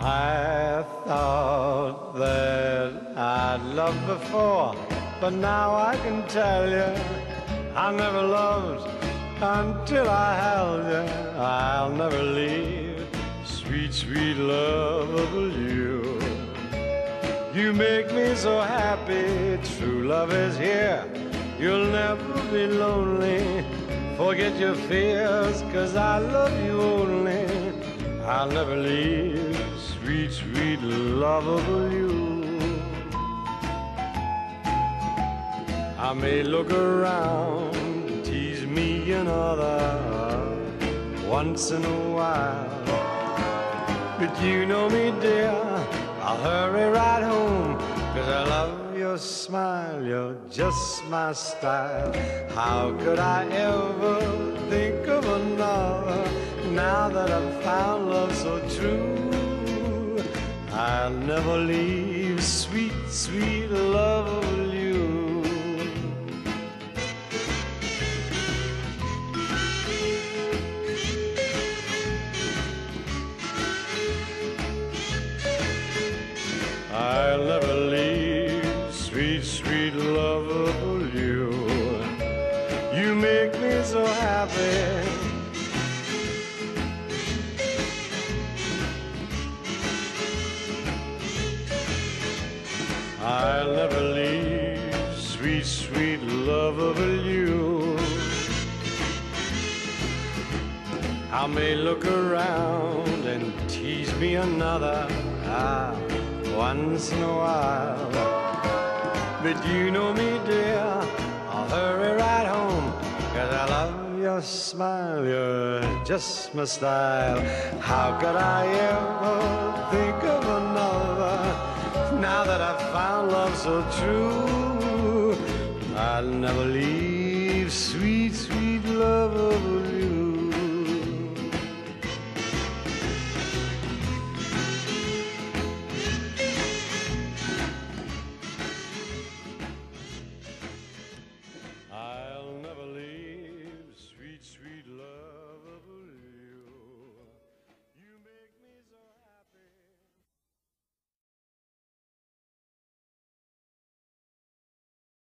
I thought that I'd loved before, but now I can tell you I never loved until I held you. I'll never leave, sweet, sweet lovable you. You make me so happy, true love is here. You'll never be lonely. Forget your fears, cause I love you only. I'll never leave, sweet, sweet, lovable you. I may look around, tease me another once in a while. But you know me, dear, I'll hurry right home, cause I love your smile, you're just my style. How could I ever think of another now that I've found love so true? I'll never leave, sweet, sweet love of you. I'll never leave, sweet, sweet lovable you. You make me so happy. I'll never leave, sweet, sweet lovable you. I may look around and tease me another ah, once in a while. But you know me, dear, I'll hurry right home, cause I love your smile, you're just my style. How could I ever think of another that I've found love so true? I'll never leave, sweet, sweet love of.